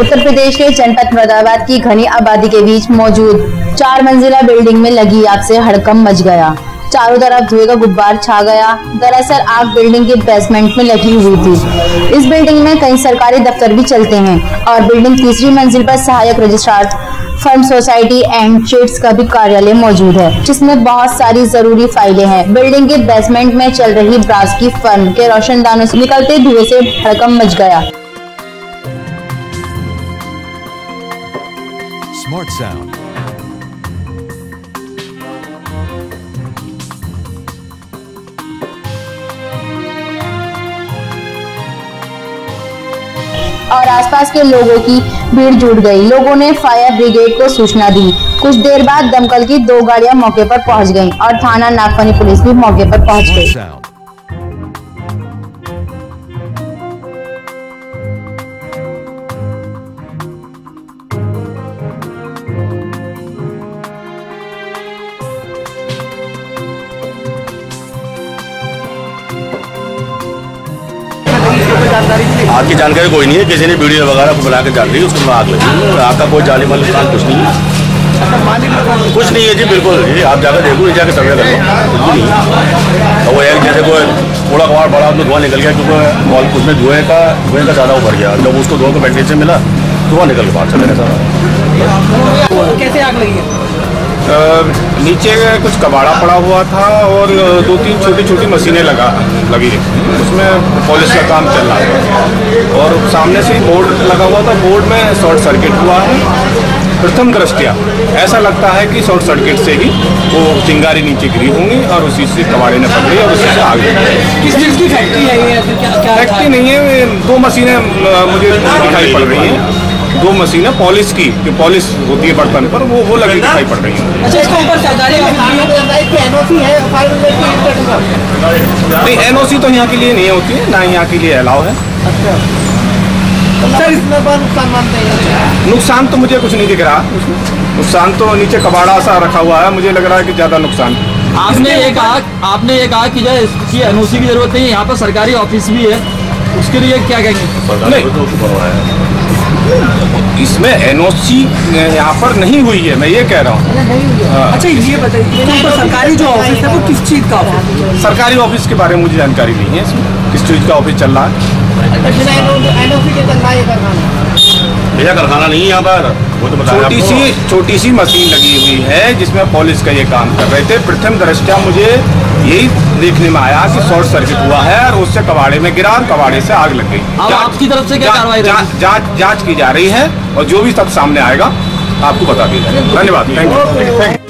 उत्तर प्रदेश के जनपद मुरादाबाद की घनी आबादी के बीच मौजूद चार मंजिला बिल्डिंग में लगी आग से हड़कम मच गया। चारों तरफ़ धुएँ का गुब्बार छा गया। दरअसल आग बिल्डिंग के बेसमेंट में लगी हुई थी। इस बिल्डिंग में कई सरकारी दफ्तर भी चलते हैं और बिल्डिंग तीसरी मंजिल पर सहायक registrar, firm society and chits का भी कार्यालय मौजूद है, जिसमें बहुत सारी ज़रूरी फाइलें हैं। बिल्डिंग के बेसमेंट में चल रही ब्रास की फर्म के रोशनदानों से निकलते धुएँ से हड़कम मच गया। Smart Sound. और आसपास के लोगों की भीड़ जुट गई। लोगों ने फायर ब्रिगेड को सूचना दी। कुछ देर बाद दमकल की दो गाड़ियाँ मौके पर पहुँच गईं और थाना नागफनी पुलिस भी मौके पर पहुँच गई। आग की जानकारी कोई नहीं है। किसी ने वीडियो वगैरह बना के डाल दी, उसमें आग लगी आग का कोई जाने वाला नुकसान कुछ नहीं है। कुछ नहीं है जी, बिल्कुल जी। आप जाकर देखो, नहीं जाकर सर्वे करो बिल्कुल नहीं है। तो वो एक जैसे कोई थोड़ा कबाड़ बड़ा उसमें धुआँ निकल गया क्योंकि मॉल उसमें धुएँ का धुएँ का ज़्यादा उभर गया। जब उसको धुआँ का बैटरी से मिला, धुआँ निकल के बाहर चला गया सारा। कैसे आग लगी है? नीचे कुछ कबाड़ा पड़ा हुआ था और दो तीन छोटी छोटी मशीनें लगा लगी उसमें पॉलिश का काम चल रहा था। और सामने से ही बोर्ड लगा हुआ था। बोर्ड में शॉर्ट सर्किट हुआ है। प्रथम दृष्टिया ऐसा लगता है कि शॉर्ट सर्किट से ही वो चिंगारी नीचे गिरी होंगी और उसी से कबाड़े ने पकड़ी और उसी से आग। लगी किस चीज़ की फैक्ट्री है ये? फैक्ट्री नहीं है दो मशीनें मुझे दिखाई पड़ रही हैं। दो मशीनें पॉलिश की जो पॉलिश होती है बर्तन पर वो वो लगी दिखाई पड़ रही हैं। अच्छा इसके ऊपर सरकारी ऑफ़िस भी है नहीं एनओसी तो यहाँ के लिए नहीं होती है ना यहाँ के लिए अलाव है। सर इसमें नुकसान हैं। तो मुझे कुछ नहीं दिख रहा। नुकसान तो नीचे कबाड़ा सा रखा हुआ है मुझे लग रहा है कि ज़्यादा नुकसान। आपने ये कहा आपने ये कहा कि जो है इसकी एनओसी की ज़रूरत नहीं है यहाँ पर सरकारी ऑफ़िस भी है। उसके लिए क्या कहेंगे? नहीं। इसमें एनओसी यहाँ पर नहीं हुई है मैं ये कह रहा हूँ। अच्छा ये बताइए तो सरकारी जो ऑफ़िस है वो किस चीज़ का ऑफ़िस सरकारी ऑफ़िस के बारे में मुझे जानकारी नहीं है इसमें किस चीज़ का ऑफ़िस चल रहा है। भैया कारखाना नहीं है यहाँ पर। तो छोटी सी छोटी सी मशीन लगी हुई है जिसमें पॉलिस का ये काम कर रहे थे। प्रथम दृष्टया मुझे यही देखने में आया कि शॉर्ट सर्किट हुआ है और उससे कबाड़े में गिरा और कबाड़े से आग लग गई। जांच- आपकी तरफ़ से क्या कार्रवाई जाँच जाँच जाँच की जा रही है और जो भी सब सामने आएगा आपको बता दिया जाएगा। धन्यवाद। Thank you